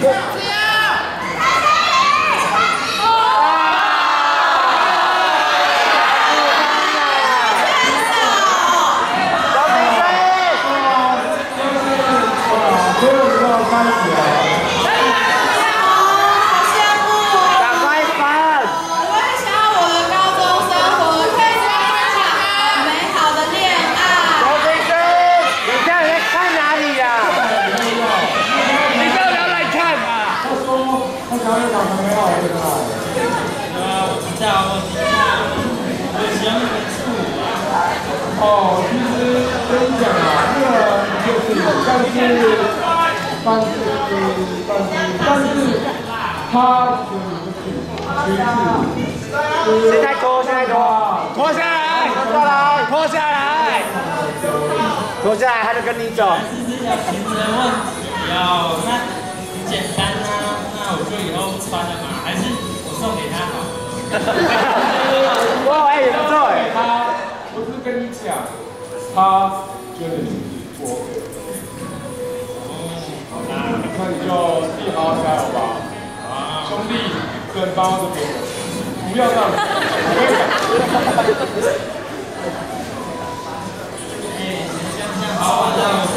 Yeah. 哦，其实跟你讲啊，这个就是，但是，但是，但是，但是，他就是现在脱，现在脱，脱下来，脱下来，脱下来，脱下来，他就跟你走。是要平时问，要那很简单啊，那我就以后不穿了嘛，还是我送给他好。哇，哎，不错哎。不是跟你讲，他觉得你不 OK。好那你就自己好好加油吧。啊，兄弟，跟包这边，不要这样。哎，这样好啊，让我上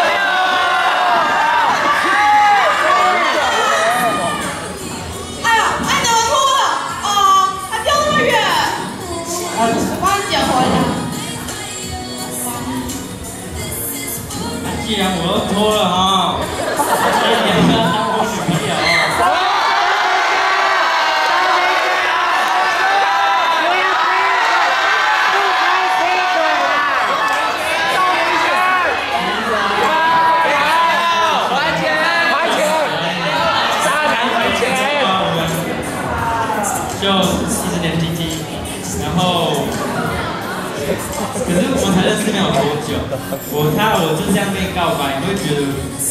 既然我都脱了啊，所久，我他我就这样被告白，你会觉得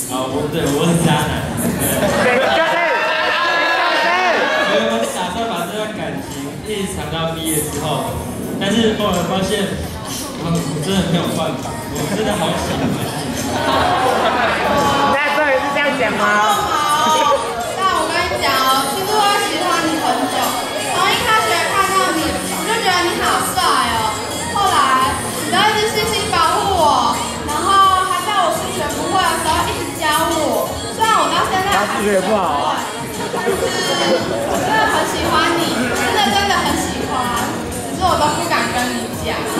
啊，我对我很渣男，对，所以我打算把这段感情一直藏到毕业之后，但是后来发现，我我真的没有办法，我真的好喜欢你。那这里是这样讲吗？数学不好。但是我真的很喜欢你，真的真的很喜欢，可是我都不敢跟你讲。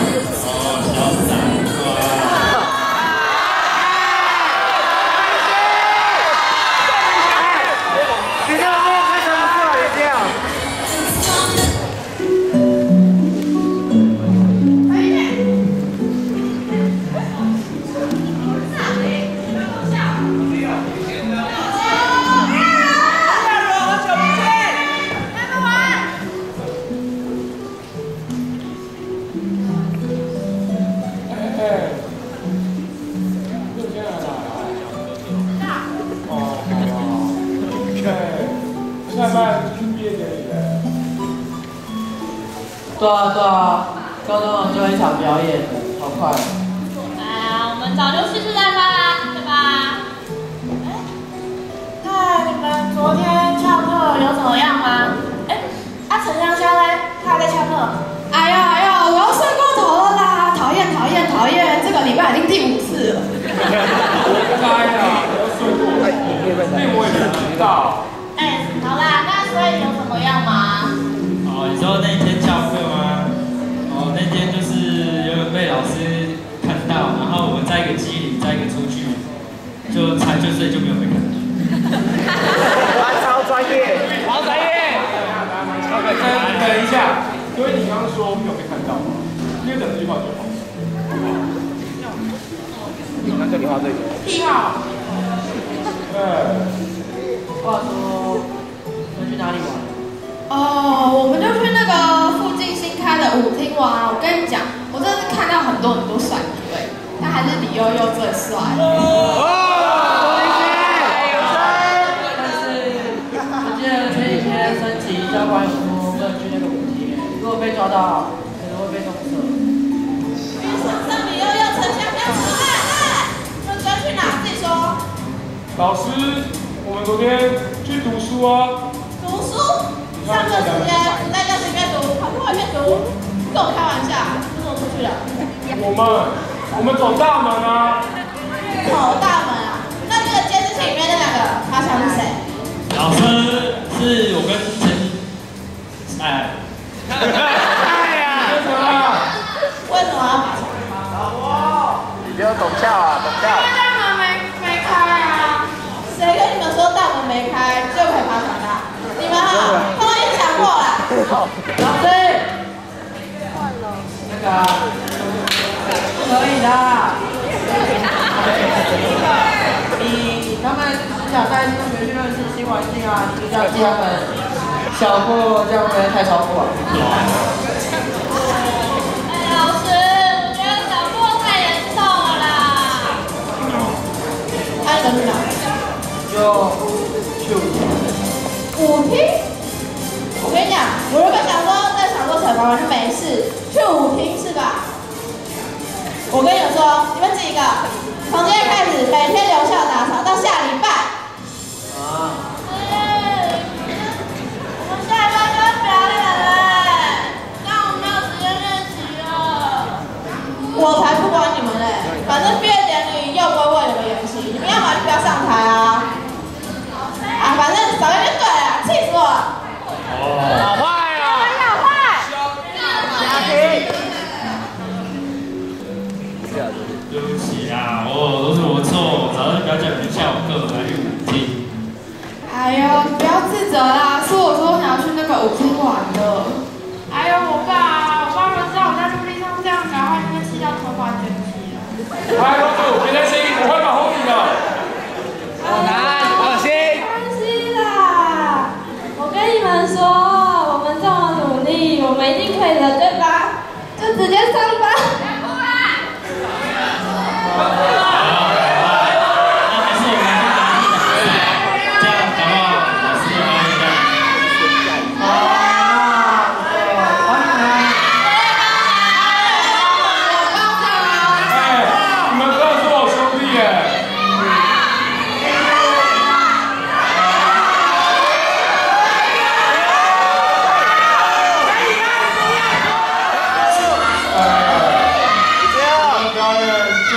对啊对啊，高中我最后一场表演，好快。哎呀，我们早就蓄势待发啦，对吧？那你们昨天翘课有怎么样吗？哎，阿陈香香嘞，他还在翘课。哎呀哎呀，我要睡过头了啦！讨厌讨厌讨厌，这个礼拜已经第五次了。活该呀！我睡过头，那我也知道。所以就没有被看到。超专业，超专业。等一下因为你刚刚说没有被看到嘛，因为等这句话就好。那这里画这个。屁话。对。话说，要去哪里玩？哦，我们就去那个附近新开的舞厅玩。我跟你讲，我真的是看到很多很多帅哥哎，但还是李悠悠最帅。到，可能会被冻死。那李悠悠丞相不要出来，那要去哪？自己说。老师，我们昨天去读书啊。读书？上课时间不在教室里面读，跑去外面读？跟我开玩笑，你怎么出去了？我们，我们走大门啊。走大门老师，那个可以的。你他们想带同学去认识新环境啊，你就这样记他们小布，这样会不会太超过？没事，去舞厅是吧？我跟你们说，你们几个从今天开始每天留校打扫到下礼拜。哎呦，你不要自责啦，是我说想要去那个舞厅玩的。哎呦，我爸，我爸知道我在陆地上这样搞，他就会气到头发卷起了。哎，公主，别担心，我会保护你的。好难，恶心。没关系啦，我跟你们说，我们这么努力，我们一定可以的，对吧？就直接上班。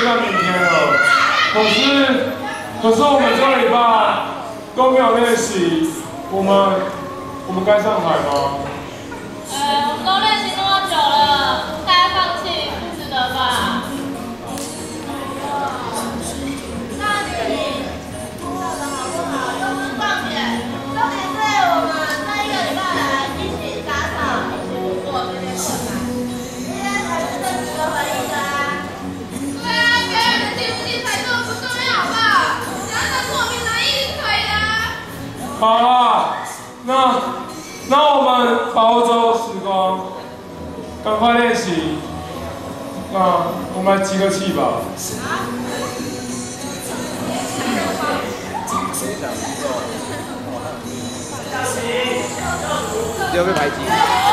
要明天了。可是，可是我们这礼拜都没有练习，我们我们该上台吗？好啊，那那我们把握这时光，赶快练习。那我们来集个气吧。只有被排挤。